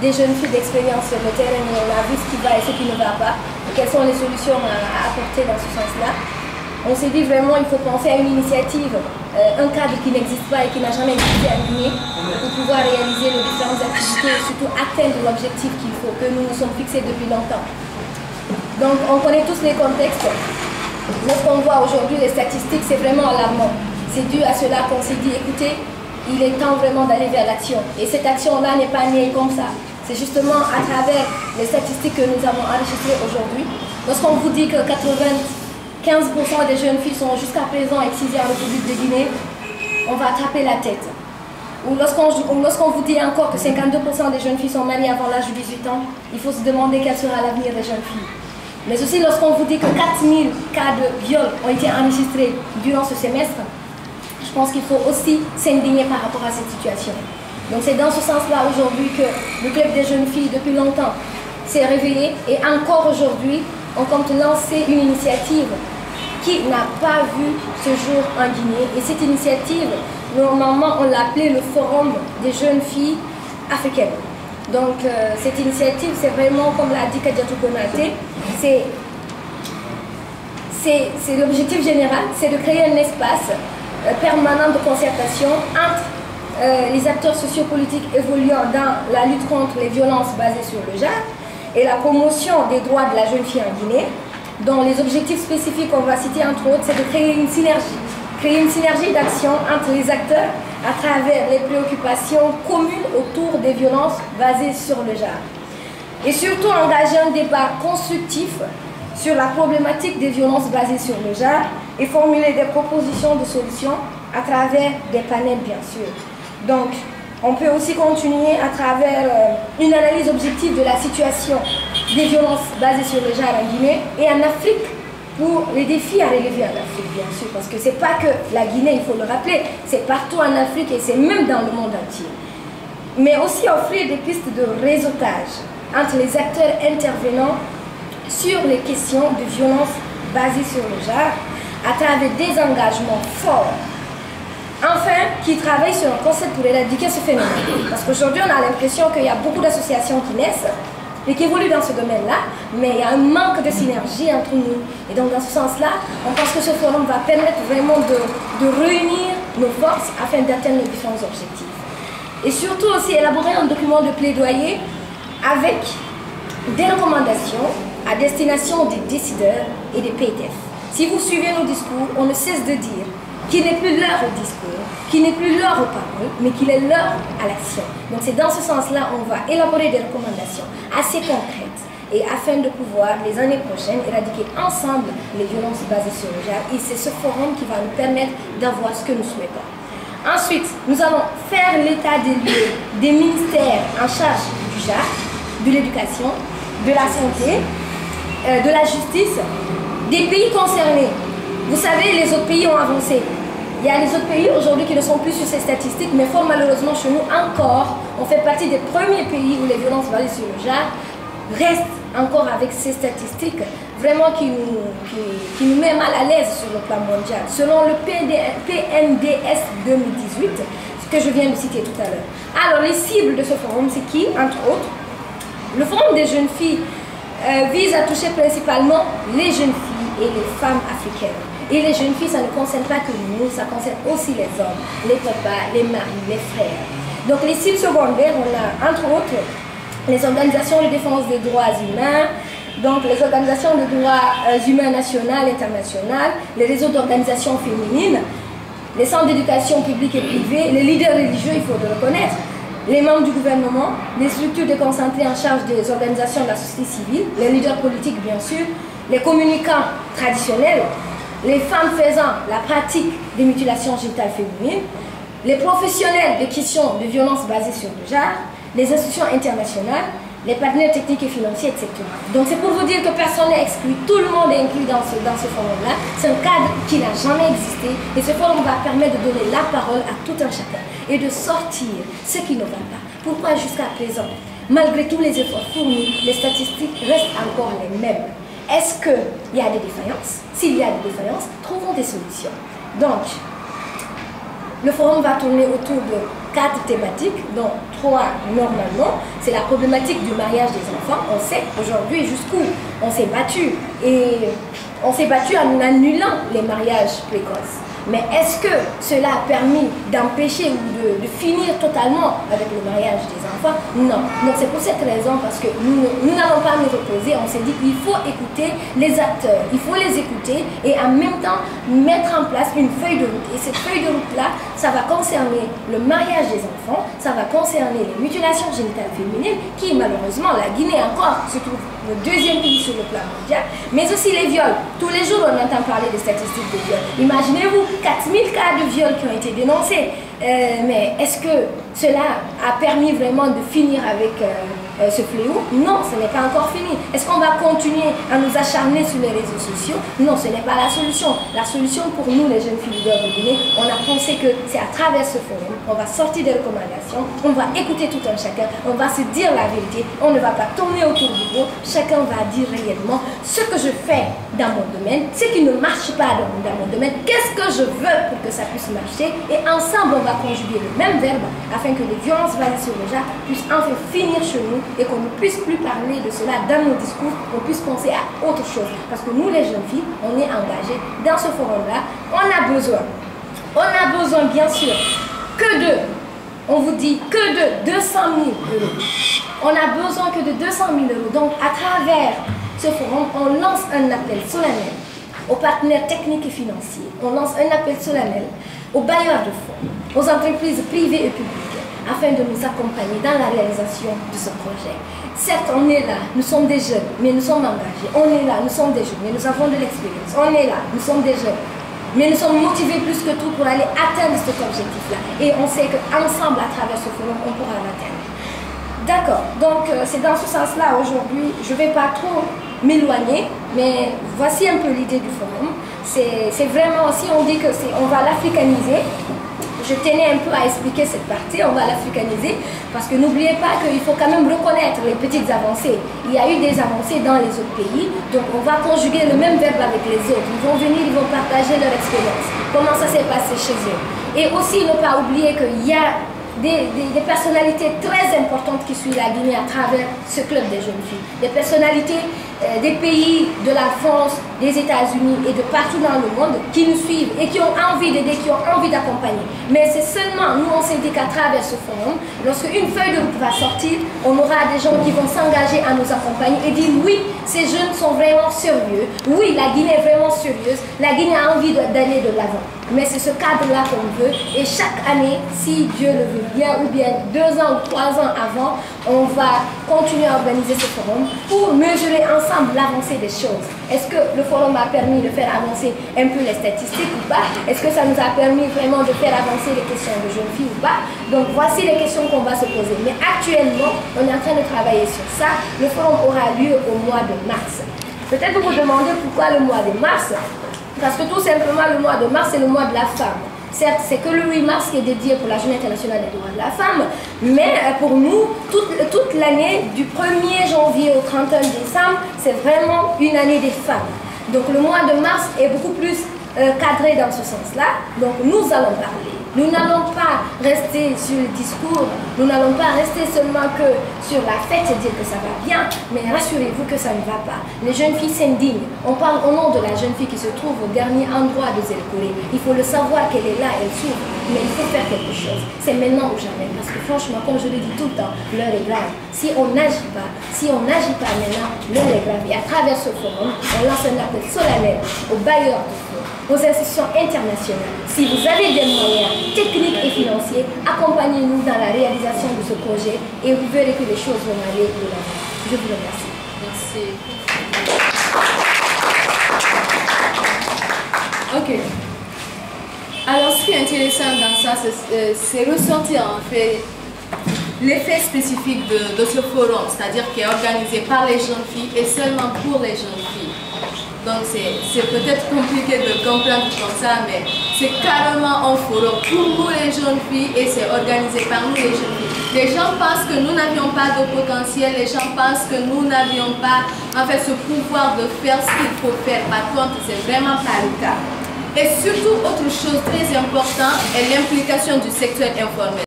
des jeunes filles d'expérience sur le terrain on a vu ce qui va et ce qui ne va pas, quelles sont les solutions à, apporter dans ce sens-là. On s'est dit vraiment il faut penser à une initiative, euh, un cadre qui n'existe pas et qui n'a jamais à Guinée pour pouvoir réaliser les différentes activités et surtout atteindre l'objectif qu'il faut, que nous nous sommes fixés depuis longtemps. Donc on connaît tous les contextes. Lorsqu'on voit aujourd'hui les statistiques, c'est vraiment alarmant. C'est dû à cela qu'on s'est dit, écoutez, il est temps vraiment d'aller vers l'action. Et cette action-là n'est pas née comme ça. C'est justement à travers les statistiques que nous avons enregistrées aujourd'hui. Lorsqu'on vous dit que 95% des jeunes filles sont jusqu'à présent excisées en République de Guinée, on va taper la tête. Ou lorsqu'on vous dit encore que 52% des jeunes filles sont mariées avant l'âge de 18 ans, il faut se demander quel sera l'avenir des jeunes filles. Mais aussi lorsqu'on vous dit que 4000 cas de viol ont été enregistrés durant ce semestre, je pense qu'il faut aussi s'indigner par rapport à cette situation. Donc c'est dans ce sens-là aujourd'hui que le club des jeunes filles, depuis longtemps, s'est réveillé et encore aujourd'hui, on compte lancer une initiative qui n'a pas vu ce jour en Guinée. Et cette initiative, normalement, on l'appelait le Forum des jeunes filles africaines. Donc euh, cette initiative, c'est vraiment, comme l'a dit Kadiatou Konate, c'est l'objectif général, c'est de créer un espace euh, permanent de concertation entre euh, les acteurs sociopolitiques évoluant dans la lutte contre les violences basées sur le genre et la promotion des droits de la jeune fille en Guinée, dont les objectifs spécifiques, on va citer entre autres, c'est de créer une synergie, créer une synergie d'action entre les acteurs à travers les préoccupations communes autour des violences basées sur le genre. Et surtout engager un débat constructif sur la problématique des violences basées sur le genre et formuler des propositions de solutions à travers des panels, bien sûr. Donc, on peut aussi continuer à travers euh, une analyse objective de la situation des violences basées sur le genre en Guinée et en Afrique pour les défis à relever en Afrique, bien sûr, parce que ce n'est pas que la Guinée, il faut le rappeler, c'est partout en Afrique et c'est même dans le monde entier. Mais aussi offrir des pistes de réseautage entre les acteurs intervenants sur les questions de violences basées sur le genre à travers des engagements forts. Enfin, qui travaillent sur un concept pour éradiquer ce phénomène. Parce qu'aujourd'hui, on a l'impression qu'il y a beaucoup d'associations qui naissent et qui évoluent dans ce domaine-là, mais il y a un manque de synergie entre nous. Et donc, dans ce sens-là, on pense que ce forum va permettre vraiment de, de réunir nos forces afin d'atteindre nos différents objectifs. Et surtout aussi élaborer un document de plaidoyer avec des recommandations à destination des décideurs et des PTF. Si vous suivez nos discours, on ne cesse de dire qu'il n'est plus l'heure au discours, qu'il n'est plus l'heure aux paroles, mais qu'il est l'heure à l'action. Donc c'est dans ce sens-là qu'on va élaborer des recommandations assez concrètes et afin de pouvoir, les années prochaines, éradiquer ensemble les violences basées sur le genre. Et c'est ce forum qui va nous permettre d'avoir ce que nous souhaitons. Ensuite, nous allons faire l'état des lieux des ministères en charge du genre, de l'éducation, de la santé, euh, de la justice, des pays concernés. Vous savez, les autres pays ont avancé. Il y a les autres pays aujourd'hui qui ne sont plus sur ces statistiques, mais fort malheureusement chez nous encore, on fait partie des premiers pays où les violences basées sur le genre restent encore avec ces statistiques vraiment qui nous, qui, nous met mal à l'aise sur le plan mondial. Selon le PNDS 2018, ce que je viens de citer tout à l'heure. Alors les cibles de ce forum, c'est qui, entre autres? Le forum des jeunes filles euh, vise à toucher principalement les jeunes filles et les femmes africaines. Et les jeunes filles, ça ne concerne pas que nous, ça concerne aussi les hommes, les papas, les maris, les frères. Donc les cibles secondaires, on a entre autres les organisations de défense des droits humains, donc les organisations de droits euh, humains nationales, internationales, les réseaux d'organisations féminines, les centres d'éducation publique et privée, les leaders religieux, il faut le reconnaître, les membres du gouvernement, les structures déconcentrées en charge des organisations de la société civile, les leaders politiques bien sûr, les communicants traditionnels, les femmes faisant la pratique des mutilations génitales féminines, les professionnels des questions de violence basées sur le genre, les institutions internationales, les partenaires techniques et financiers, etc. Donc c'est pour vous dire que personne n'est exclu, tout le monde est inclus dans ce, dans ce forum-là. C'est un cadre qui n'a jamais existé et ce forum va permettre de donner la parole à tout un chacun et de sortir ce qui ne va pas. Pourquoi jusqu'à présent, malgré tous les efforts fournis, les statistiques restent encore les mêmes est-ce qu'il y a des défaillances? S'il y a des défaillances, trouvons des solutions. Donc, le forum va tourner autour de quatre thématiques, dont trois normalement. C'est la problématique du mariage des enfants. On sait aujourd'hui jusqu'où on s'est battu. Et on s'est battu en annulant les mariages précoces. Mais est-ce que cela a permis d'empêcher ou de, finir totalement avec le mariage des enfants Non. Donc c'est pour cette raison, parce que nous n'allons pas nous reposer, on s'est dit qu'il faut écouter les acteurs, il faut les écouter et en même temps mettre en place une feuille de route. Et cette feuille de route-là, ça va concerner le mariage des enfants, ça va concerner les mutilations génitales féminines, qui malheureusement, la Guinée encore se trouve le deuxième pays sur le plan mondial, mais aussi les viols. Tous les jours, on entend parler des statistiques de viols. Imaginez-vous 4000 cas de viols qui ont été dénoncés. Euh, mais est-ce que cela a permis vraiment de finir avec euh, euh, ce fléau Non, ce n'est pas encore fini. Est-ce qu'on va continuer à nous acharner sur les réseaux sociaux? Non, ce n'est pas la solution. La solution pour nous, les jeunes filles de Guinée, on a pensé que c'est à travers ce forum, on va sortir des recommandations, on va écouter tout un chacun, on va se dire la vérité, on ne va pas tourner autour du pot, chacun va dire réellement ce que je fais dans mon domaine, ce qui ne marche pas dans, mon domaine, qu'est-ce que je veux pour que ça puisse marcher, et ensemble on va conjuguer le même verbe afin que les violences basées sur le genre puissent enfin finir chez nous et qu'on ne puisse plus parler de cela dans nos discours, qu'on puisse penser à autre chose. Parce que nous, les jeunes filles, on est engagés dans ce forum-là. On a besoin, on a besoin bien sûr que de, on vous dit que de 200 000 euros. On a besoin que de 200 000 euros. Donc à travers ce forum, on lance un appel solennel aux partenaires techniques et financiers. On lance un appel solennel aux bailleurs de fonds, aux entreprises privées et publiques afin de nous accompagner dans la réalisation de ce projet. Certes, on est là, nous sommes des jeunes, mais nous sommes engagés. On est là, nous sommes des jeunes, mais nous avons de l'expérience. On est là, nous sommes des jeunes, mais nous sommes motivés plus que tout pour aller atteindre cet objectif-là. Et on sait qu'ensemble, à travers ce forum, on pourra l'atteindre. D'accord, donc euh, c'est dans ce sens-là aujourd'hui, je ne vais pas trop m'éloigner, mais voici un peu l'idée du forum. C'est vraiment aussi, on dit que on va l'africaniser, je tenais un peu à expliquer cette partie, on va l'africaniser, parce que n'oubliez pas qu'il faut quand même reconnaître les petites avancées. Il y a eu des avancées dans les autres pays, donc on va conjuguer le même verbe avec les autres. Ils vont venir, ils vont partager leur expérience, comment ça s'est passé chez eux? Et aussi ne pas oublier qu'il y a des, personnalités très importantes qui suivent la Guinée à travers ce club des jeunes filles. Des personnalités des pays de la France, des États-Unis et de partout dans le monde qui nous suivent et qui ont envie d'aider, qui ont envie d'accompagner. Mais c'est seulement, nous s'est dit qu'à travers ce forum, lorsque une feuille de route va sortir, on aura des gens qui vont s'engager à nous accompagner et dire oui, ces jeunes sont vraiment sérieux, oui, la Guinée est vraiment sérieuse, la Guinée a envie d'aller de l'avant. Mais c'est ce cadre-là qu'on veut. Et chaque année, si Dieu le veut bien, ou bien deux ans ou trois ans avant, on va continuer à organiser ce forum pour mesurer ensemble l'avancée des choses. Est-ce que le forum a permis de faire avancer un peu les statistiques ou pas? Est-ce que ça nous a permis vraiment de faire avancer les questions de jeunes filles ou pas? Donc voici les questions qu'on va se poser. Mais actuellement, on est en train de travailler sur ça. Le forum aura lieu au mois de mars. Peut-être vous vous demandez pourquoi le mois de mars? Parce que tout simplement, le mois de mars, c'est le mois de la femme. Certes, c'est que le 8 mars qui est dédié pour la Journée internationale des droits de la femme, mais euh, pour nous, toute, toute l'année, du 1er janvier au 31 décembre, c'est vraiment une année des femmes. Donc le mois de mars est beaucoup plus euh, cadré dans ce sens-là. Donc nous allons parler nous n'allons pas rester sur le discours, nous n'allons pas rester seulement que sur la fête et dire que ça va bien, mais rassurez-vous que ça ne va pas. Les jeunes filles s'indignent. On parle au nom de la jeune fille qui se trouve au dernier endroit de Zélkoré. Il faut le savoir qu'elle est là, elle souffre, mais il faut faire quelque chose. C'est maintenant ou jamais, parce que franchement, comme je le dis tout le temps, l'heure est grave. Si on n'agit pas, si on n'agit pas maintenant, l'heure est grave. Et à travers ce forum, on lance un appel solennel aux bailleurs aux institutions internationales. Si vous avez des moyens techniques et financiers, accompagnez-nous dans la réalisation de ce projet et vous verrez que les choses vont aller de l'avant. Je vous remercie. Merci. Ok. Alors, ce qui est intéressant dans ça, c'est euh, ressortir en fait l'effet spécifique de, de ce forum, c'est-à-dire qui est organisé par les jeunes filles et seulement pour les jeunes filles. Donc c'est peut-être compliqué de comprendre comme ça, mais c'est carrément un forum pour nous les jeunes filles et c'est organisé par nous les jeunes filles. Les gens pensent que nous n'avions pas de potentiel, les gens pensent que nous n'avions pas en fait ce pouvoir de faire ce qu'il faut faire. Par contre, c'est vraiment pas le cas. Et surtout, autre chose très importante est l'implication du secteur informel.